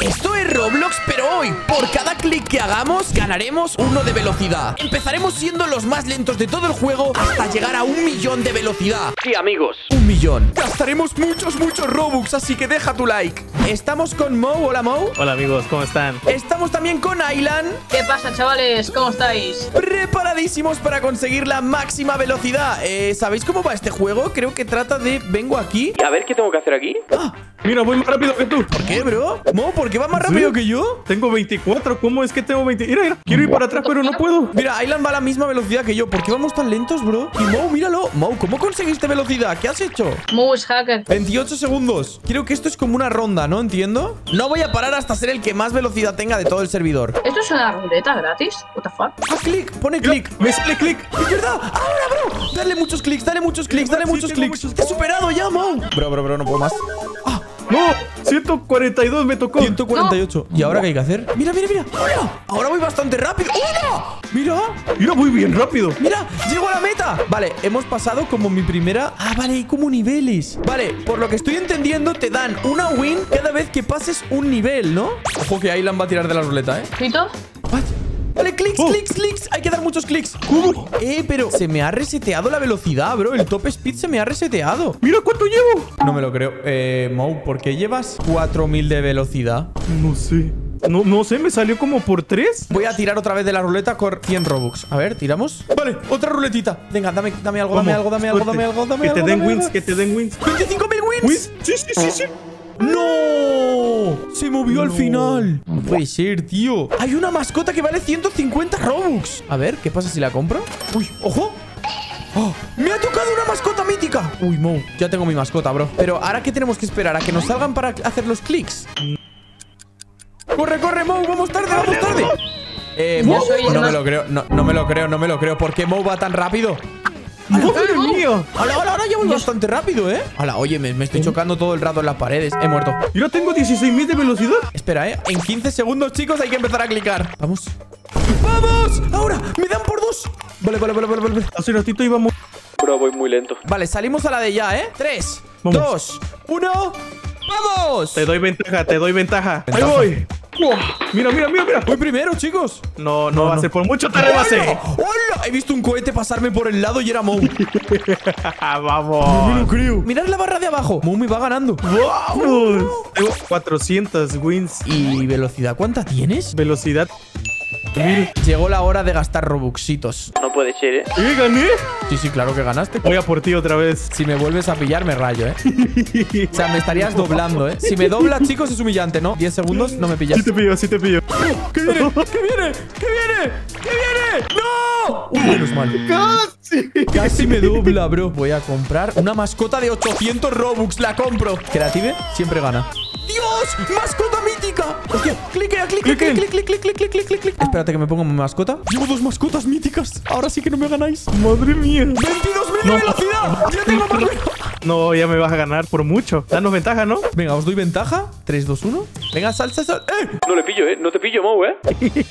Esto es Roblox, pero hoy, por cada clic que hagamos, ganaremos uno de velocidad. Empezaremos siendo los más lentos de todo el juego hasta llegar a un millón de velocidad. Sí, amigos. Un millón. Gastaremos muchos, muchos Robux, así que deja tu like. Estamos con Mo. Hola, Mo. Hola amigos, ¿cómo están? Estamos también con Aylan. ¿Qué pasa, chavales? ¿Cómo estáis? Preparadísimos para conseguir la máxima velocidad. Eh, ¿Sabéis cómo va este juego? Creo que trata de... Vengo aquí. Y a ver qué tengo que hacer aquí. Ah, Mira, voy más rápido que tú. ¿Por qué, bro? Mo, ¿por qué va más rápido ¿Sí? que yo? Tengo 24, ¿cómo es que tengo 20? Mira, mira, quiero ir para atrás, pero no puedo. Mira, Aylan va a la misma velocidad que yo. ¿Por qué vamos tan lentos, bro? Y Mo, míralo. Mo, ¿cómo conseguiste velocidad? ¿Qué has hecho? Moose Hacker. 28 segundos. Creo que esto es como una ronda, ¿no? ¿Entiendo? No voy a parar hasta ser el que más velocidad tenga de todo el servidor. ¿Esto es una ruleta gratis? What the fuck? Ah, clic, pone clic. Me sale clic. ¡Es verdad! ¡Ahora, bro! Dale muchos clics, dale muchos clics, dale muchos clics. ¡Te he superado ya, Mo! Bro, bro, bro, no puedo más. ¡Ah! No, 142 me tocó. 148. ¿Y ahora qué hay que hacer? Mira, mira, mira. ¡Mira! Ahora voy bastante rápido. ¡Mira! ¡Mira! Mira, muy bien rápido. ¡Mira! ¡Llego a la meta! Vale, hemos pasado como mi primera... Ah, vale, hay como niveles Vale, por lo que estoy entendiendo Te dan una win cada vez que pases un nivel, ¿no? Ojo que Aylan va a tirar de la ruleta, ¿eh? ¿Pito? Vale, clics, Oh. clics, clics Hay que dar muchos clics ¿Cómo? Eh, pero se me ha reseteado la velocidad, bro El top speed se me ha reseteado Mira cuánto llevo. No me lo creo Eh, Mo, ¿por qué llevas 4000 de velocidad? No sé. No, no sé, me salió como por 3. Voy a tirar otra vez de la ruleta con 100 Robux A ver, ¿tiramos? Vale, otra ruletita Venga, dame, dame algo, dame algo, dame algo, dame algo, dame Que algo te den dame wins, que te den wins. ¡25.000 wins! ¿Wins? Sí, sí, sí, sí. ¡No! Se movió al final. No puede ser, tío. Hay una mascota que vale 150 Robux. A ver, ¿qué pasa si la compro? Uy, ojo. ¡Oh! ¡Me ha tocado una mascota mítica! Uy, Mo, ya tengo mi mascota, bro. Pero ahora, ¿qué tenemos que esperar? ¿A que nos salgan para hacer los clics? ¡Corre, corre, Mo! ¡Vamos tarde, vamos tarde! Eh, Mo, no me lo creo, no, no me lo creo, no me lo creo. ¿Por qué Mo va tan rápido? ¡Madre mía! Ahora, ahora, ahora ya voy bastante rápido, ¿eh? Hola, oye, me, me estoy chocando todo el rato en las paredes. He muerto. Mira, tengo 16.000 de velocidad. Espera, ¿eh? En 15 segundos, chicos, hay que empezar a clicar. Vamos. ¡Vamos! ¡Ahora! ¡Me dan por dos! Vale, vale, vale, vale, vale. Hace ratito íbamos. Bro, voy muy lento. Vale, salimos a la de ya, ¿eh? Tres, Vamos. dos, uno. ¡Vamos! Te doy ventaja, te doy ventaja. Ahí voy. Mira, mira, mira, mira. Voy primero, chicos. No, no, va no. a ser por mucho, te rebasé. ¡Hola! ¡Hola! He visto un cohete pasarme por el lado y era Moe. Vamos. creo. Mirad la barra de abajo. Moe me va ganando. Vamos. Tengo 400 wins. ¿Y velocidad cuánta tienes? Velocidad. Llegó la hora de gastar robuxitos. No puede ser, ¿eh? ¿Eh, gané? Sí, sí, claro que ganaste. Voy a por ti otra vez. Si me vuelves a pillar, me rayo, ¿eh? O sea, me estarías doblando, ¿eh? Si me doblas, chicos, es humillante, ¿no? 10 segundos, no me pillas. Sí te pillo, sí te pillo. ¿Qué viene? ¿Qué viene? ¿Qué viene? ¿Qué viene? ¡No! Uy, menos mal. ¡Casi! Casi me dobla, bro. Voy a comprar una mascota de 800 Robux. La compro. Creative siempre gana. ¡Dios! ¡Mascota mítica! Hostia, cliquea, clic, clic, clic, clic, clic, clic, clic, clic, clic, clic, clic. Espérate que me ponga mi mascota. Llevo dos mascotas míticas. Ahora sí que no me ganáis. Madre mía. ¡22.000 de velocidad! ¡Ya tengo más! No, ya me vas a ganar por mucho. Danos ventaja, ¿no? Venga, os doy ventaja. 3, 2, 1. Venga, salsa, sal. ¡Eh! No le pillo, ¿eh? No te pillo, Mo, ¿eh?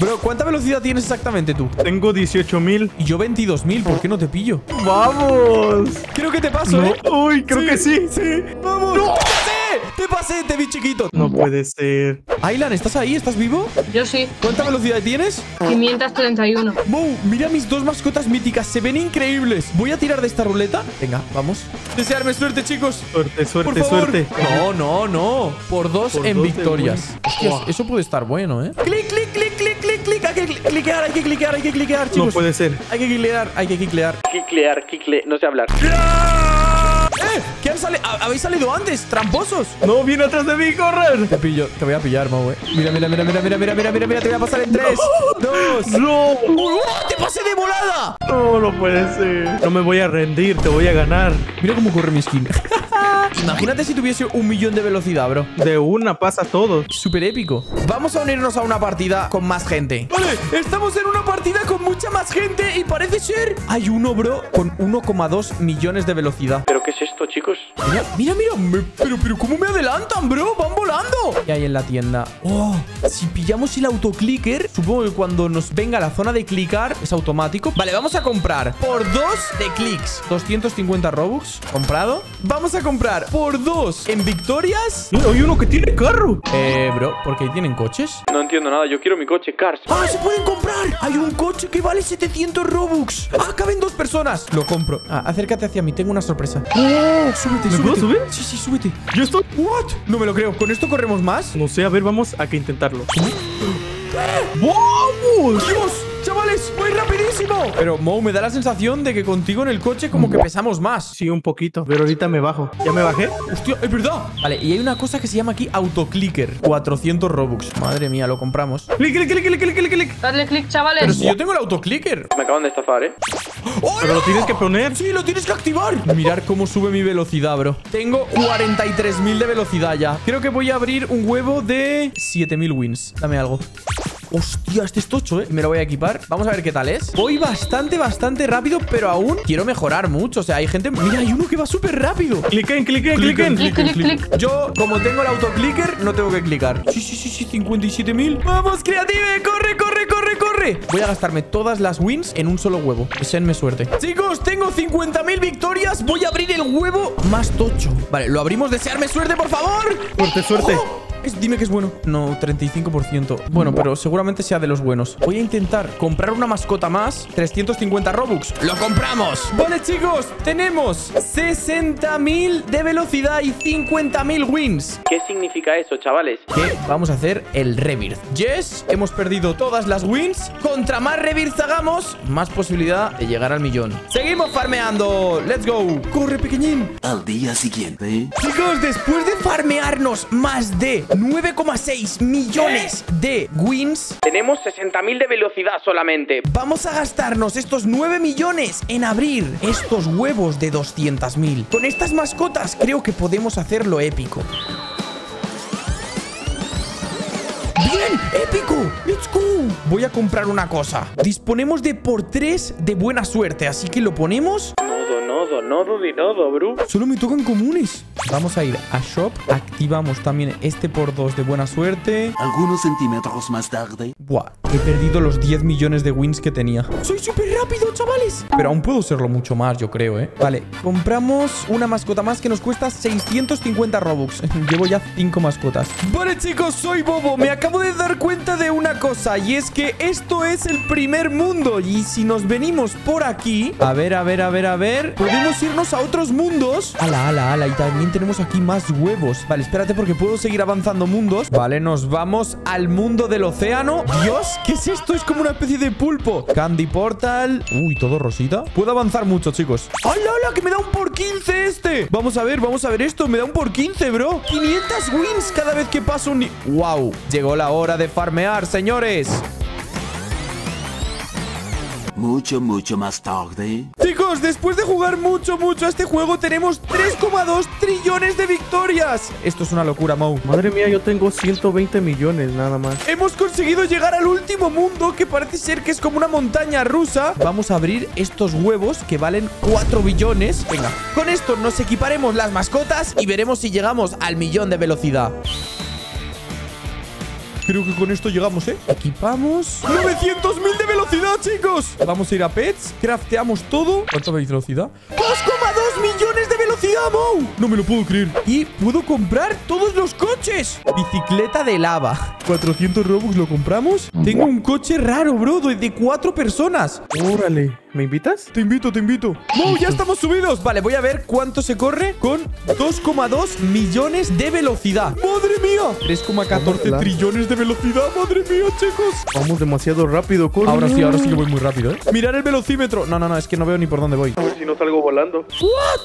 Bro, ¿cuánta velocidad tienes exactamente tú? Tengo 18.000. Y yo 22.000. ¿Por qué no te pillo? ¡Vamos! Creo que te paso, No. ¿eh? Uy, creo que sí. Sí, vamos. ¡Te ¡Te pasé! ¡Te vi chiquito! No puede ser. Aylan, ¿estás ahí? ¿Estás vivo? Yo sí. ¿Cuánta velocidad tienes? 531. Mo, mira mis dos mascotas míticas. Se ven increíbles. Voy a tirar de esta ruleta. Venga, vamos. Desearme suerte, chicos. Suerte, Por suerte, favor. suerte. No, no, no. Por dos Por en dos victorias. Hostias, eso puede estar bueno, ¿eh? Clic, clic, clic, clic, clic, clic. Hay que cli- cliquear, hay que cliquear, hay que cliquear, chicos. No puede ser. Hay que cliquear, hay que cliquear. Kiclear, kicle... No sé hablar. ¡Eh! ¿Qué han salido? ¿Habéis salido antes? ¡Tramposos! No, viene atrás de mí, correr. Te pillo, te voy a pillar, Mo, eh. Mira, mira, mira, mira, mira, mira, mira, mira, mira, te voy a pasar en 3, 2. No. ¡Te pasé de volada! no, no puede ser. No me voy a rendir, te voy a ganar. Mira cómo corre mi skin. Imagínate si tuviese un millón de velocidad, bro. De una pasa todo. Súper épico. Vamos a unirnos a una partida con más gente. Vale, estamos en una partida con mucha más gente y parece ser... Hay uno, bro, con 1,2 millones de velocidad. ¿Pero qué es esto, chicos? Mira, mira, mira. me- pero, pero, ¿cómo me adelantan, bro? Van volando. ¿Qué hay en la tienda? Oh, si pillamos el autoclicker, supongo que cuando nos venga la zona de clicar es automático. Vale, vamos a comprar por dos de clics 250 Robux. Comprado. Vamos a comprar por 2 en victorias. Hay uno que tiene carro. Eh, bro, ¿por qué tienen coches? No entiendo nada. Yo quiero mi coche, Cars. ¡Ah, se pueden comprar! Hay un coche que vale 700 Robux. ¡Ah, caben dos personas! Lo compro. Ah, acércate hacia mí, tengo una sorpresa. ¡Oh! Súbete, ¿Me súbete. puedo subir? Sí, sí, súbete. Yo estoy. ¿What? No me lo creo. ¿Con esto corremos más? No sé, a ver, vamos a que intentarlo. ¡Vamos! ¡Dios! ¡Chavales! ¡Voy rapidísimo! Pero, Mo, me da la sensación de que contigo en el coche como que pesamos más. Sí, un poquito, pero ahorita me bajo. ¿Ya me bajé? ¡Hostia! ¡Es verdad! Vale, y hay una cosa que se llama aquí autoclicker. 400 Robux. Madre mía, lo compramos. Clic, clic, clic, clic, clic, clic, clic. Dadle click, Pero chavales. si yo tengo el autoclicker. Me acaban de estafar, ¿eh? Pero lo tienes que poner. Sí, lo tienes que activar. Mirar cómo sube mi velocidad, bro. Tengo 43.000 de velocidad ya. Creo que voy a abrir un huevo de 7.000 wins. Dame algo. Hostia, este es tocho, ¿eh? Me lo voy a equipar. Vamos a ver qué tal es. Voy bastante, bastante rápido, pero aún quiero mejorar mucho. O sea, hay gente... Mira, hay uno que va súper rápido. Cliquen, cliquen, cliquen. Clic, clic, clic. Yo, como tengo el autoclicker, no tengo que clicar. Sí, sí, sí, sí, 57.000. ¡Vamos, creative! ¡Corre, corre, corre, corre! Voy a gastarme todas las wins en un solo huevo. Deseenme suerte. Chicos, tengo 50.000 victorias. Voy a abrir el huevo más tocho. Vale, lo abrimos. Desearme suerte, por favor. Suerte, suerte. ¡Oh! Es- dime que es bueno. No, 35%. Bueno, pero seguramente sea de los buenos. Voy a intentar comprar una mascota más. 350 Robux. ¡Lo compramos! Vale, chicos. Tenemos 60.000 de velocidad y 50.000 wins. ¿Qué significa eso, chavales? Que vamos a hacer el rebirth. Yes, hemos perdido todas las wins. Contra más rebirth hagamos, más posibilidad de llegar al millón. Seguimos farmeando. Let's go. Corre, pequeñín. Al día siguiente, Chicos, después de más de 9,6 millones de wins, Tenemos 60.000 de velocidad solamente. vamos a gastarnos estos 9 millones en abrir estos huevos de 200.000. Con estas mascotas creo que podemos hacerlo épico. ¡Bien! ¡Épico! ¡Let's go! Voy a comprar una cosa. Disponemos de por 3 de buena suerte, así que lo ponemos Nodo, nodo, nodo de nodo, bro. Solo me tocan comunes. Vamos a ir a Shop. Activamos también este por 2 de buena suerte. algunos centímetros más tarde, Buah, he perdido los 10 millones de wins que tenía. Soy súper rápido, chavales. Pero aún puedo serlo mucho más, yo creo, ¿eh? Vale, compramos una mascota más que nos cuesta 650 Robux. Llevo ya 5 mascotas. Vale, chicos, soy Bobo. Me acabo de dar cuenta de una cosa. Y es que esto es el primer mundo. Y si nos venimos por aquí... A ver, a ver, a ver, a ver... Podemos irnos a otros mundos. Ala, ala, ala. Y también tenemos aquí más huevos. Vale, espérate porque puedo seguir avanzando mundos. Vale, nos vamos al mundo del océano. Dios, ¿qué es esto? Es como una especie de pulpo. Candy Portal. Uy, todo rosita. Puedo avanzar mucho, chicos. ¡Hala, hala! Que me da un por 15 este. Vamos a ver, vamos a ver esto. Me da un por 15, bro. 500 wins cada vez que paso un... ¡Wow! Llegó la hora de farmear, señores. Mucho, mucho más tarde, Chicos, después de jugar mucho, mucho a este juego, tenemos 3,2 trillones de victorias. Esto es una locura, Mau. Madre mía, yo tengo 120 millones nada más. Hemos conseguido llegar al último mundo, que parece ser que es como una montaña rusa. Vamos a abrir estos huevos que valen 4 billones. Venga, con esto nos equiparemos las mascotas y veremos si llegamos al millón de velocidad. Creo que con esto llegamos, ¿eh? Equipamos 900.000 de velocidad, chicos Vamos a ir a Pets Crafteamos todo ¿Cuánto de velocidad? ¡2,2 millones de velocidad, Mo! No me lo puedo creer Y puedo comprar todos los coches Bicicleta de lava 400 Robux lo compramos Tengo un coche raro, bro De de cuatro personas Órale, ¿me invitas? te invito, te invito. ¡Mo, ya estamos subidos! Vale, voy a ver cuánto se corre con 2,2 millones de velocidad. ¡Madre mía! 3,14 Hola. trillones de velocidad. ¡Madre mía, chicos! Vamos demasiado rápido, corre. Ahora sí, ahora sí que voy muy rápido, ¿eh? Mirar el velocímetro. No, no, no, es que no veo ni por dónde voy. A ver si no salgo volando.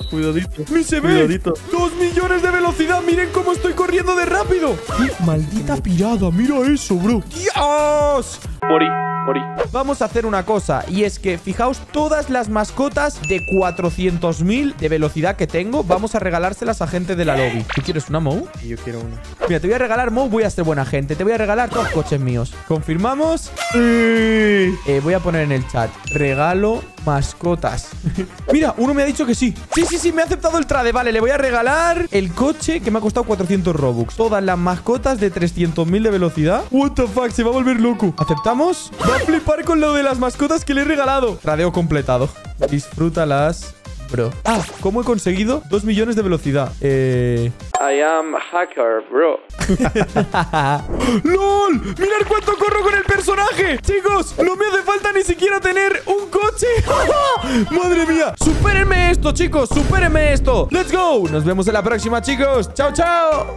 Cuidadito. ¡Ni se ve! ¡Dos millones de velocidad! ¡Miren cómo estoy corriendo de rápido! ¡Qué maldita pirada! ¡Mira eso, bro! ¡Dios! Morí, morí. Vamos a hacer una cosa y es que fijaos todas las mascotas de 400.000 de velocidad que tengo, vamos a regalárselas a gente de la lobby. ¿Tú quieres una Mou? Y yo quiero una. Mira, te voy a regalar Mou, voy a ser buena gente. Te voy a regalar dos coches míos. ¿Confirmamos? Eh, voy a poner en el chat, regalo mascotas. Mira, uno me ha dicho que sí. Sí, sí, sí, me ha aceptado el trade. Vale, le voy a regalar el coche que me ha costado 400 Robux. Todas las mascotas de 300.000 de velocidad. What the fuck, se va a volver loco. ¿Aceptamos? Va a flipar con lo de las mascotas que le he regalado. Tradeo completado. Disfrútalas. bro. Ah, ¿cómo he conseguido 2 millones de velocidad? Eh... I am hacker, bro. ¡LOL! ¡Mirad cuánto corro con el personaje! Chicos, no me hace falta ni siquiera tener un coche. ¡Madre mía! ¡Supérenme esto, chicos! ¡Supérenme esto! ¡Let's go! Nos vemos en la próxima, chicos. ¡Chao, chao!